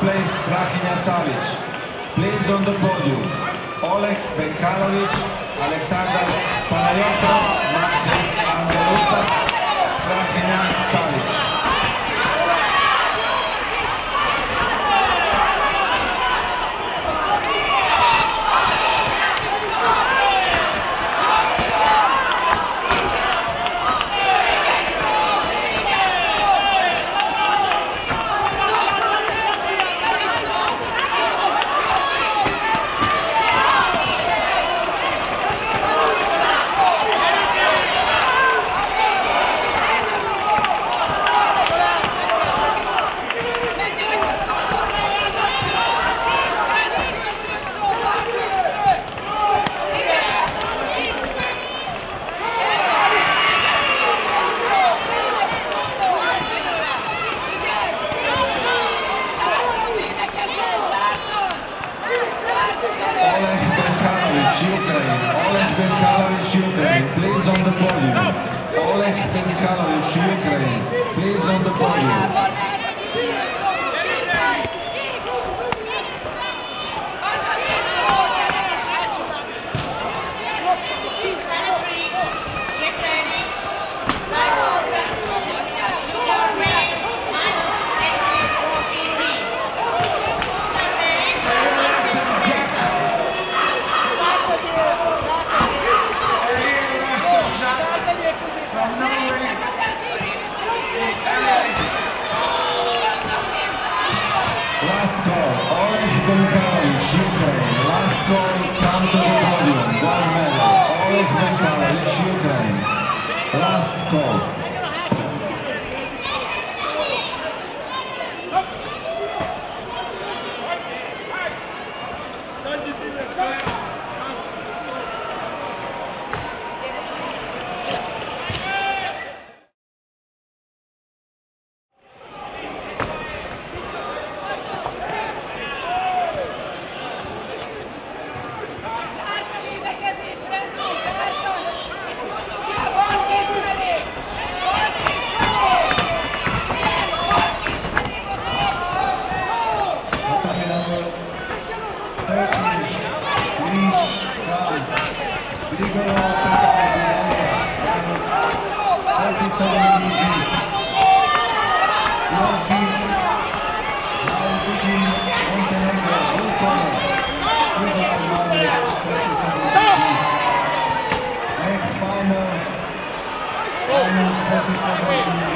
place Trachina Savic. Please on the podium, Oleg Benkanovic, Alexander Panayota, Maxim Angeluta, Strachina Savic. Ukraine. Oleg Benkalovic, Ukraine. Please on the podium. Oleg Benkalovic, Ukraine. Please on the podium. Call, Oleg Benkalovic, Ukraine. Last call, come to the podium. Gold medal, Oleg Benkalovic, Ukraine. Last call. Next final. Minus 47 kg.